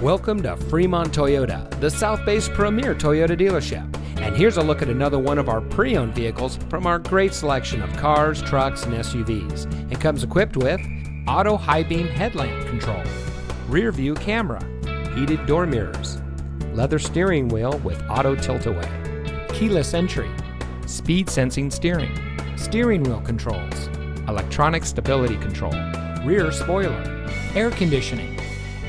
Welcome to Fremont Toyota, the South Bay's premier Toyota dealership. And here's a look at another one of our pre owned vehicles from our great selection of cars, trucks, and SUVs. It comes equipped with auto high beam headlamp control, rear view camera, heated door mirrors, leather steering wheel with auto tilt away, keyless entry, speed sensing steering, steering wheel controls, electronic stability control, rear spoiler, air conditioning,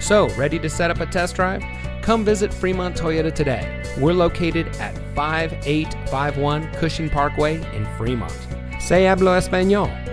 So, ready to set up a test drive? Come visit Fremont Toyota today. We're located at 5851 Cushing Parkway in Fremont. Se hablo español.